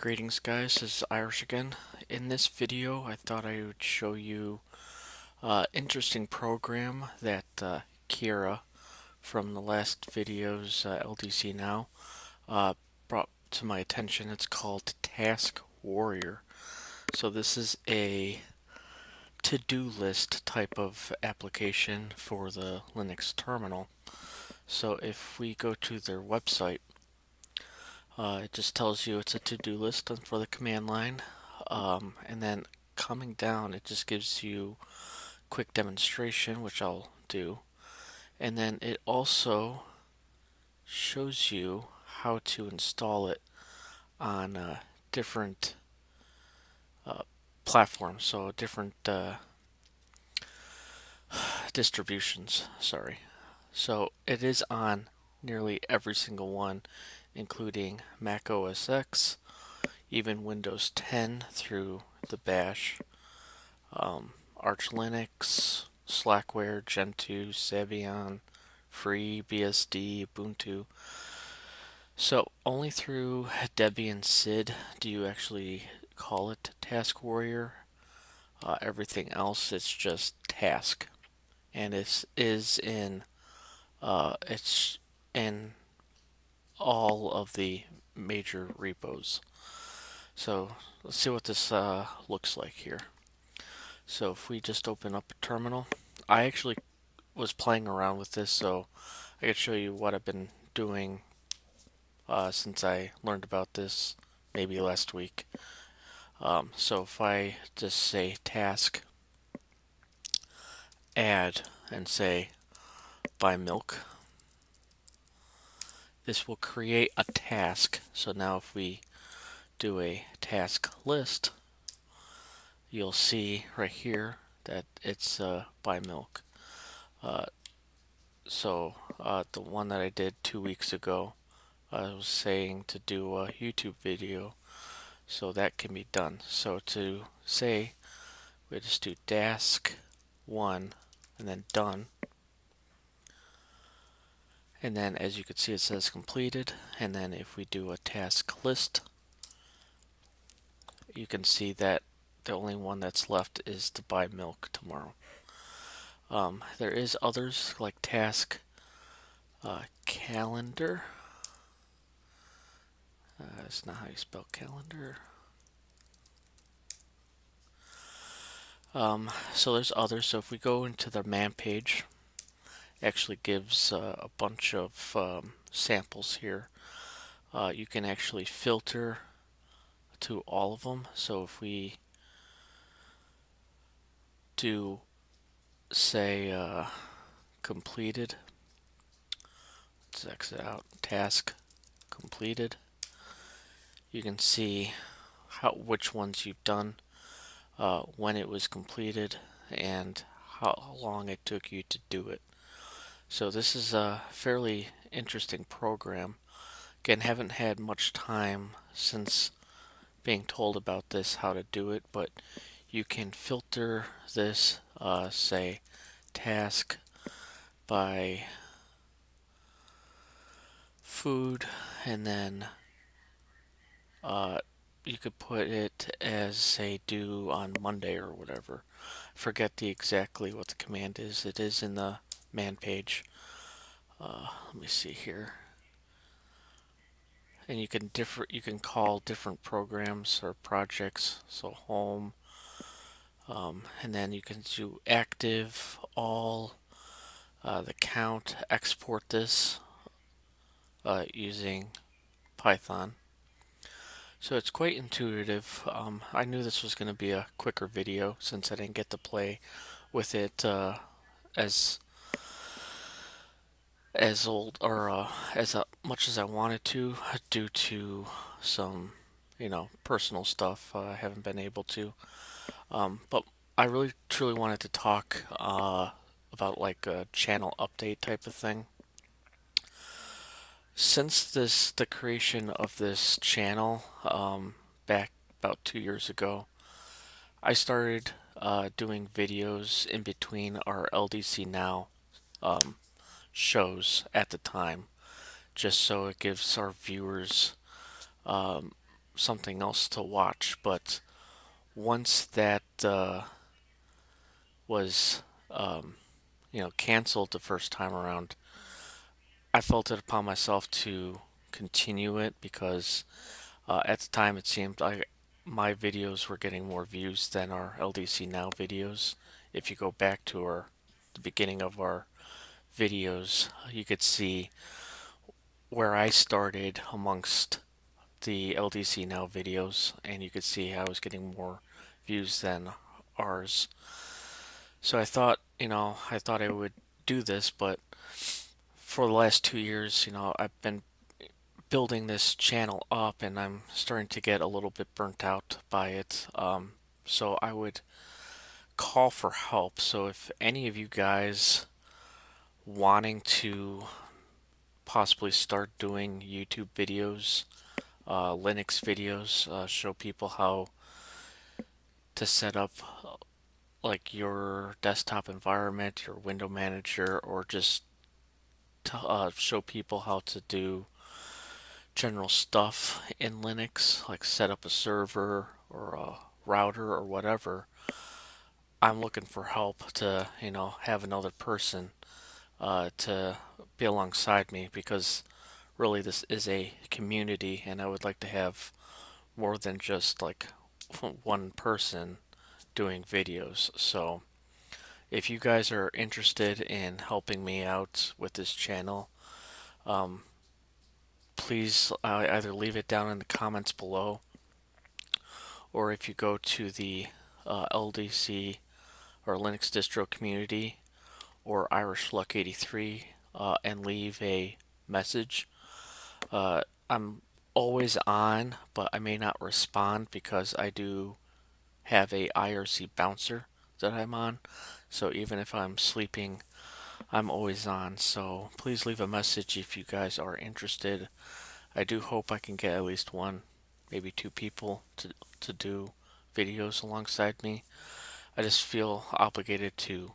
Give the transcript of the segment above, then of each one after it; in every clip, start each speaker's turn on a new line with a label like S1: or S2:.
S1: Greetings guys, this is Irish again. In this video I thought I would show you an uh, interesting program that uh, Kira from the last videos uh, LDC Now uh, brought to my attention. It's called Task Warrior. So this is a to-do list type of application for the Linux terminal. So if we go to their website uh, it just tells you it's a to-do list for the command line. Um, and then coming down, it just gives you quick demonstration, which I'll do. And then it also shows you how to install it on uh, different uh, platforms, so different uh, distributions, sorry. So it is on nearly every single one including Mac OS X, even Windows 10 through the Bash, um, Arch Linux, Slackware, Gentoo, Debian, FreeBSD, Ubuntu. So only through Debian SID do you actually call it Task Warrior. Uh, everything else it's just Task, and it is in uh, it's in all of the major repos. So let's see what this uh, looks like here. So if we just open up a terminal, I actually was playing around with this so I could show you what I've been doing uh, since I learned about this maybe last week. Um, so if I just say task, add, and say buy milk, this will create a task. So now if we do a task list, you'll see right here that it's uh, buy milk. Uh, so uh, the one that I did two weeks ago, I was saying to do a YouTube video, so that can be done. So to say, we just do task one and then done and then as you can see it says completed. And then if we do a task list you can see that the only one that's left is to buy milk tomorrow. Um, there is others like task uh, calendar. Uh, that's not how you spell calendar. Um, so there's others. So if we go into the man page actually gives uh, a bunch of um, samples here. Uh, you can actually filter to all of them. So if we do say uh, completed, let's exit out, task completed, you can see how which ones you've done, uh, when it was completed, and how long it took you to do it. So this is a fairly interesting program. Again, haven't had much time since being told about this, how to do it, but you can filter this, uh, say, task by food, and then uh, you could put it as, say, due on Monday or whatever. Forget the exactly what the command is. It is in the man page. Uh, let me see here. And you can differ. You can call different programs or projects. So home, um, and then you can do active, all, uh, the count. Export this uh, using Python. So it's quite intuitive. Um, I knew this was going to be a quicker video since I didn't get to play with it uh, as as old or uh, as uh, much as I wanted to due to some you know personal stuff uh, I haven't been able to. Um, but I really truly wanted to talk uh, about like a channel update type of thing. Since this the creation of this channel um, back about two years ago I started uh, doing videos in between our LDC now um, shows at the time, just so it gives our viewers um, something else to watch. But once that uh, was, um, you know, canceled the first time around, I felt it upon myself to continue it because uh, at the time it seemed like my videos were getting more views than our LDC Now videos. If you go back to our the beginning of our videos, you could see where I started amongst the LDC Now videos, and you could see I was getting more views than ours. So I thought, you know, I thought I would do this, but for the last two years, you know, I've been building this channel up and I'm starting to get a little bit burnt out by it. Um, so I would call for help. So if any of you guys wanting to possibly start doing YouTube videos, uh, Linux videos, uh, show people how to set up like your desktop environment, your window manager, or just to uh, show people how to do general stuff in Linux, like set up a server or a router or whatever. I'm looking for help to, you know, have another person uh, to be alongside me because really this is a community and I would like to have more than just like one person doing videos. So if you guys are interested in helping me out with this channel, um, please uh, either leave it down in the comments below or if you go to the uh, LDC or Linux distro community or Irish Luck 83 uh, and leave a message. Uh, I'm always on, but I may not respond because I do have a IRC bouncer that I'm on. So even if I'm sleeping, I'm always on. So please leave a message if you guys are interested. I do hope I can get at least one, maybe two people to to do videos alongside me. I just feel obligated to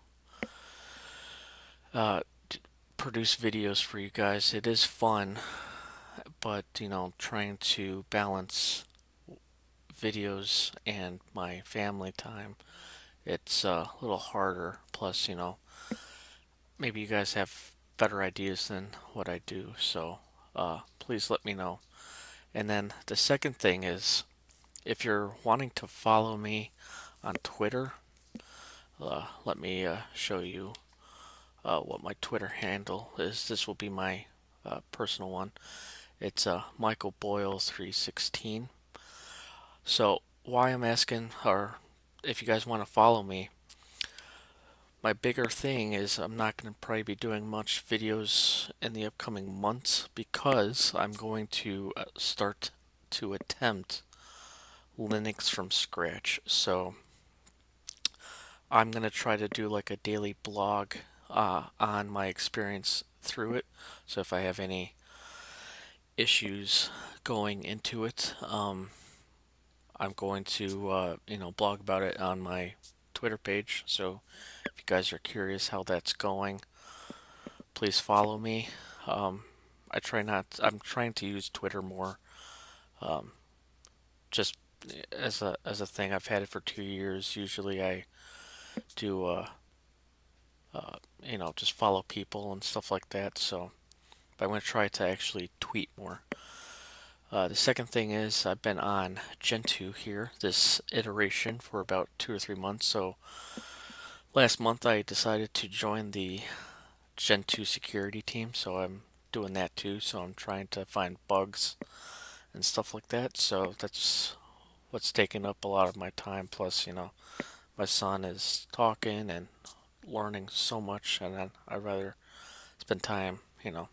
S1: uh, produce videos for you guys. It is fun, but you know, trying to balance videos and my family time, it's a little harder. Plus, you know, maybe you guys have better ideas than what I do, so uh, please let me know. And then the second thing is, if you're wanting to follow me on Twitter, uh, let me uh, show you uh, what my Twitter handle is. This will be my uh, personal one. It's uh, Michael Boyle 316. So why I'm asking, or if you guys want to follow me, my bigger thing is I'm not going to probably be doing much videos in the upcoming months because I'm going to uh, start to attempt Linux from scratch. So I'm going to try to do like a daily blog uh, on my experience through it. So if I have any issues going into it, um, I'm going to uh, you know blog about it on my Twitter page. So if you guys are curious how that's going, please follow me. Um, I try not. I'm trying to use Twitter more. Um, just as a as a thing. I've had it for two years. Usually I do uh, uh, you know, just follow people and stuff like that. So, but I'm going to try to actually tweet more. Uh, the second thing is I've been on Gentoo here, this iteration, for about two or three months. So last month I decided to join the Gentoo security team, so I'm doing that too. So I'm trying to find bugs and stuff like that. So that's what's taking up a lot of my time. Plus, you know, my son is talking and learning so much, and then I'd rather spend time, you know,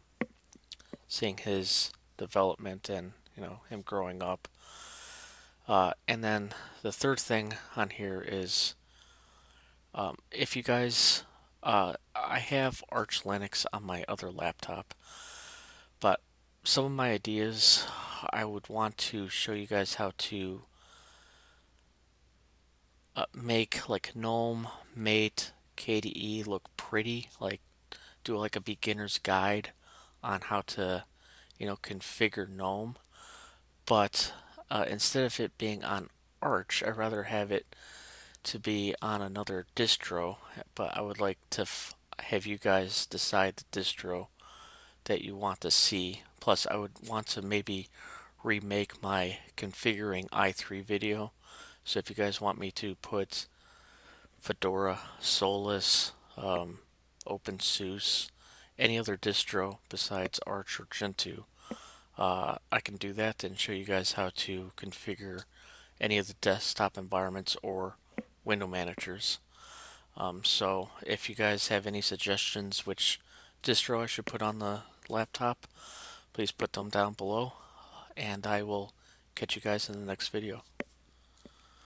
S1: seeing his development and you know him growing up. Uh, and then the third thing on here is um, if you guys, uh, I have Arch Linux on my other laptop, but some of my ideas I would want to show you guys how to uh, make like GNOME, Mate, KDE look pretty, like do like a beginner's guide on how to, you know, configure GNOME. But uh, instead of it being on Arch, I'd rather have it to be on another distro, but I would like to have you guys decide the distro that you want to see. Plus, I would want to maybe remake my configuring i3 video. So if you guys want me to put Fedora, Solus, um, OpenSUSE, any other distro besides Arch or Gentoo, uh, I can do that and show you guys how to configure any of the desktop environments or window managers. Um, so if you guys have any suggestions which distro I should put on the laptop, please put them down below and I will catch you guys in the next video.